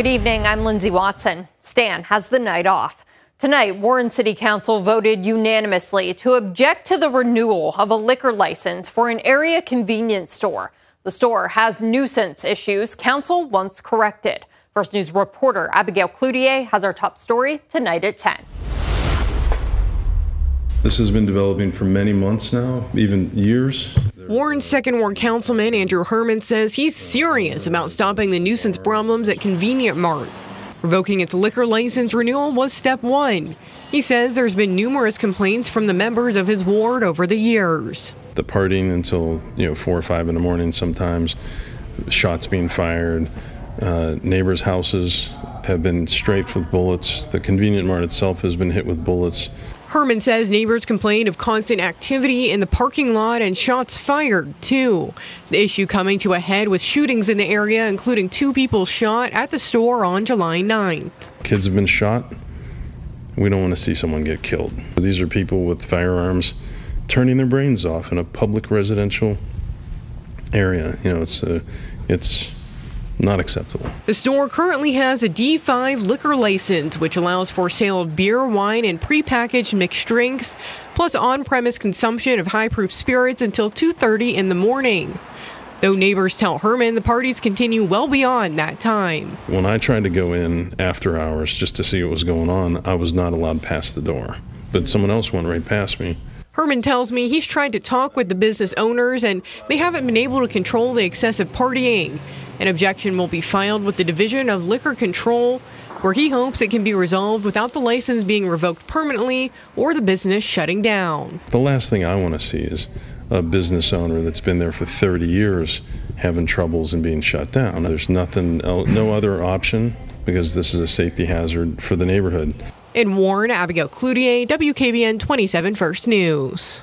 Good evening. I'm Lindsay Watson. Stan has the night off. Tonight, Warren City Council voted unanimously to object to the renewal of a liquor license for an area convenience store. The store has nuisance issues council wants corrected. First News reporter Abigail Cloutier has our top story tonight at 10. This has been developing for many months now, even years. Warren's second ward councilman Andrew Herman says he's serious about stopping the nuisance problems at Convenient Mart. Revoking its liquor license renewal was step one. He says there's been numerous complaints from the members of his ward over the years. The partying until you know four or five in the morning, sometimes shots being fired, uh, neighbors' houses have been strafed with bullets. The convenient mart itself has been hit with bullets. Herman says neighbors complained of constant activity in the parking lot and shots fired, too. The issue coming to a head with shootings in the area, including two people shot at the store on July 9th. Kids have been shot. We don't want to see someone get killed. These are people with firearms turning their brains off in a public residential area. You know, it's uh, it's not acceptable. The store currently has a D5 liquor license, which allows for sale of beer, wine, and prepackaged mixed drinks, plus on-premise consumption of high-proof spirits until 2:30 in the morning. Though neighbors tell Herman the parties continue well beyond that time. When I tried to go in after hours just to see what was going on, I was not allowed past the door. But someone else went right past me. Herman tells me he's tried to talk with the business owners and they haven't been able to control the excessive partying. An objection will be filed with the Division of Liquor Control, where he hopes it can be resolved without the license being revoked permanently or the business shutting down. The last thing I want to see is a business owner that's been there for 30 years having troubles and being shut down. There's nothing, no other option because this is a safety hazard for the neighborhood. In Warren, Abigail Cloutier, WKBN 27 First News.